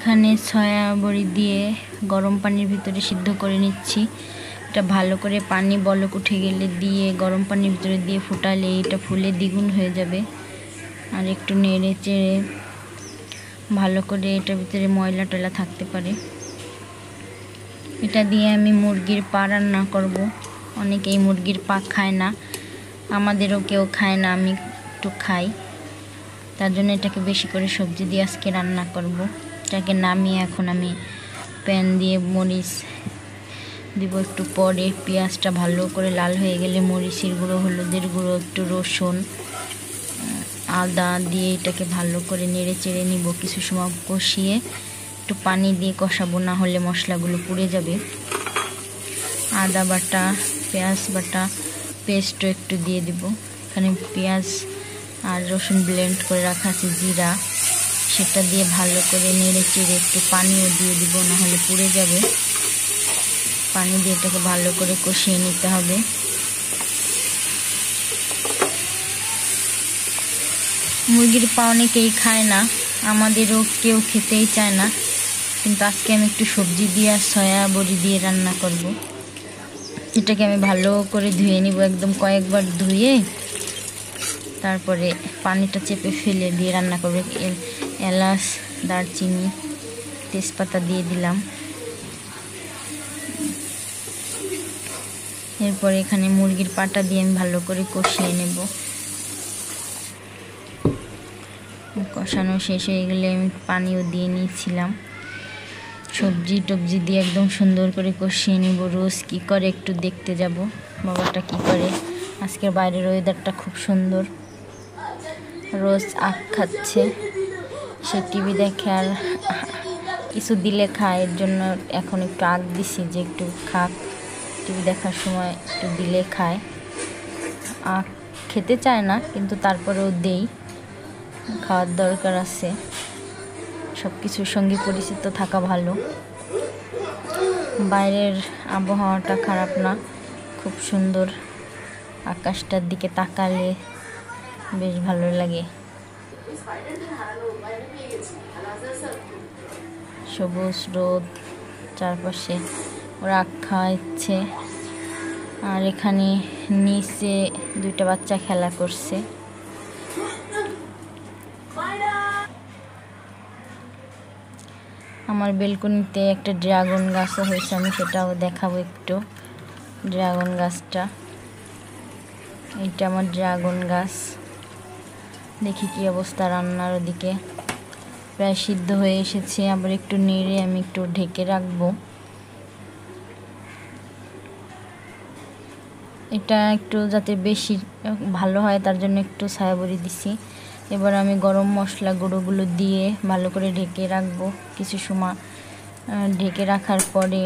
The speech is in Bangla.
এখানে সয়া বড়ি দিয়ে গরম পানির ভিতরে সিদ্ধ করে নিচ্ছি। এটা ভালো করে পানি বলক উঠে গেলে দিয়ে গরম পানির ভিতরে দিয়ে ফুটালে এটা ফুলে দ্বিগুণ হয়ে যাবে। আর একটু নেড়ে চেড়ে ভালো করে এটার ভিতরে ময়লা টয়লা থাকতে পারে। এটা দিয়ে আমি মুরগির পা রান্না করব। অনেকেই মুরগির পা খায় না, আমাদেরও কেউ খায় না, আমি একটু খাই। তার জন্য এটাকে বেশি করে সবজি দিয়ে আজকে রান্না করব। এটাকে নামিয়ে এখন আমি প্যান দিয়ে মরিচ দিব একটু পরে। পেঁয়াজটা ভালো করে লাল হয়ে গেলে মরিচের গুঁড়ো, হলুদের গুঁড়ো, একটু রসুন আদা দিয়ে এটাকে ভালো করে নেড়ে চেড়ে নিব কিছু সময় কষিয়ে। একটু পানি দিয়ে কষাবো, না হলে মশলাগুলো পুড়ে যাবে। আদা বাটা, পেঁয়াজ বাটা পেস্টও একটু দিয়ে দিব। এখানে পেঁয়াজ আর রসুন ব্লেন্ড করে রাখা আছে, জিরা। সেটা দিয়ে ভালো করে নেড়ে চেড়ে একটু পানিও দিয়ে দিব, নাহলে পুড়ে যাবে। পানি দিয়ে এটাকে ভালো করে কষিয়ে নিতে হবে। মুরগির পা অনেকেই খায় না, আমাদেরও কেউ খেতেই চায় না। কিন্তু আজকে আমি একটু সবজি দিয়ে আর সয়া বড়ি দিয়ে রান্না করব। এটাকে আমি ভালো করে ধুয়ে নিব একদম কয়েকবার ধুয়ে। তারপরে পানিটা চেপে ফেলে দিয়ে রান্না করবে। এলাচ, দারচিনি, তেজপাতা দিয়ে দিলাম। এরপর এখানে মুরগির পাটা দিয়ে আমি ভালো করে কষিয়ে নেব। কষানো শেষ হয়ে গেলে আমি পানিও দিয়ে নিয়েছিলাম। সবজি টবজি দিয়ে একদম সুন্দর করে কষিয়ে নেব। রোজ কি করে একটু দেখতে যাব, বাবাটা কি করে? আজকের বাইরের ওয়েদারটা খুব সুন্দর। রোজ আখ খাচ্ছে। সে টিভি দেখে আর কিছু দিলে খায়, এর জন্য এখন একটু আগ দিছি যে একটু খাক। টিভি দেখার সময় একটু দিলে খায়। আখ খেতে চায় না, কিন্তু তারপরেও দেই। খাওয়ার দরকার আছে। সব কিছুর সঙ্গে পরিচিত থাকা ভালো। বাইরের আবহাওয়াটা খারাপ না, খুব সুন্দর। আকাশটার দিকে তাকালে বেশ ভালো লাগে। সবুজ রোদ, চারপাশে ওরা খাওয়াচ্ছে। আর এখানে নিচে দুইটা বাচ্চা খেলা করছে। আমার বেলকনিতে একটা ড্রাগন গাছও হয়েছে, আমি সেটাও দেখাবো একটু। ড্রাগন গাছটা। এটা আমার ড্রাগন গাছ। দেখি কি অবস্থা রান্নার ওদিকে। প্রায় সিদ্ধ হয়ে এসেছে, আবার একটু নেড়ে আমি একটু ঢেকে রাখব। এটা একটু যাতে বেশি ভালো হয়, তার জন্য একটু ছায়াবড়ি দিছি। এবার আমি গরম মশলা গুঁড়োগুলো দিয়ে ভালো করে ঢেকে রাখব। কিছু সময় ঢেকে রাখার পরে